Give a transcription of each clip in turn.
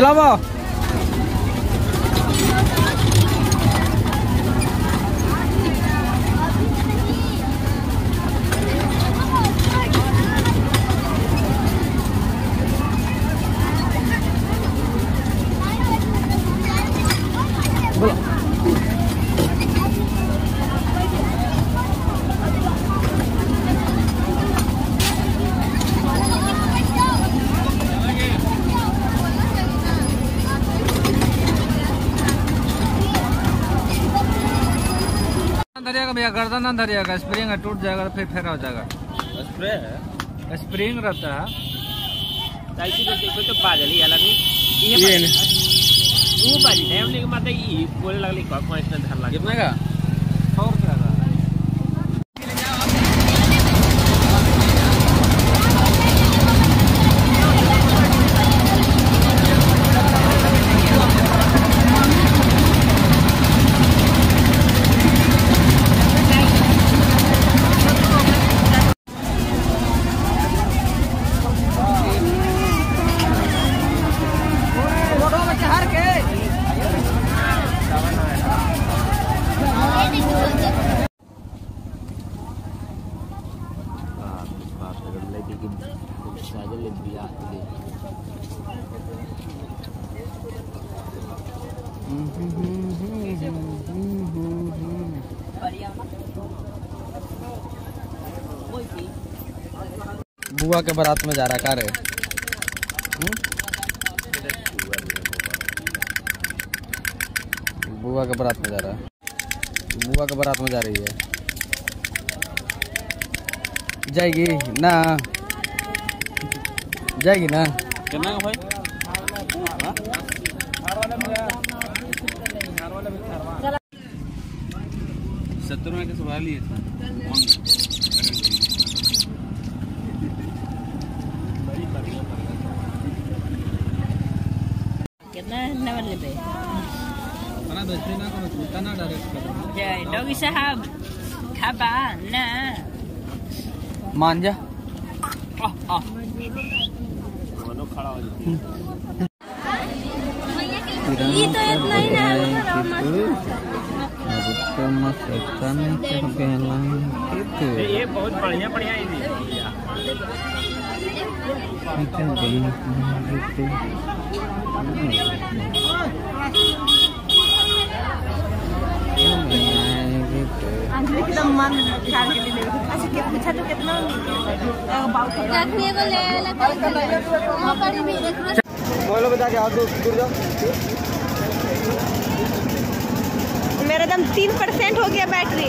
起来不？不了。धरिएगा भैया गर्दन ना धरिएगा स्प्रिंग टूट जाएगा तो फिर फेरा हो जाएगा। स्प्रे है? स्प्रिंग रहता है। तो ही अलग ये ये वो बाजी है हमने माता ई बोले लगली कौन इतना धर लगे? कितने का सौ रुपया का साजल ले दिया बुआ के बारात में जा रहा है का रे हम्म? बुआ के बारात में जा रहा है बुआ के बारात में जा रही है। जाएगी ना। जाएगी ना। कितना है भाई? सत्तर में कैसे भाई लिए कितना ना करो छूटा ना डायरेक्ट करो जय डॉगी साहब खाबा ना मान जा दोनों खड़ा हो जाए ये तो इतना ही ना ये बहुत बढ़िया बढ़िया है मेरा दम तीन परसेंट हो गया बैटरी।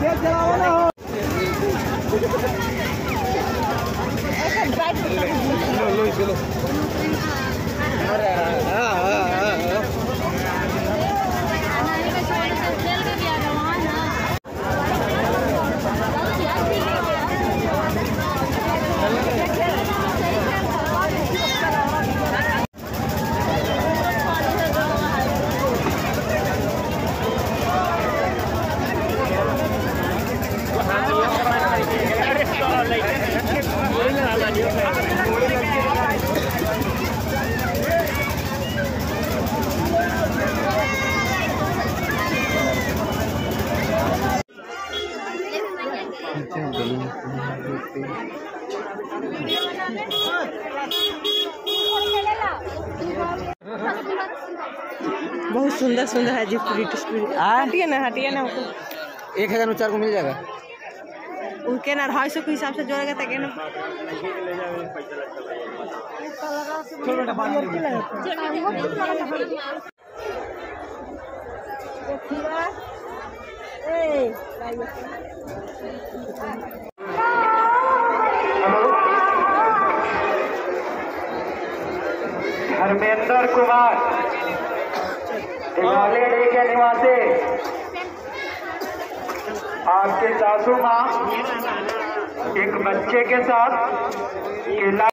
ओने ऐसा बहुत सुंदर सुंदर है जी स्प्रिट हाँ? हटिए ना हटिए ना एक हज़ार में चार को मिल जाएगा। उनके ना ढाई सौ के हिसाब से जोड़ेगा तो ना। धर्मेंद्र कुमार। हिमालय डे के निवासी। आपके सासू माँ एक बच्चे के साथ केला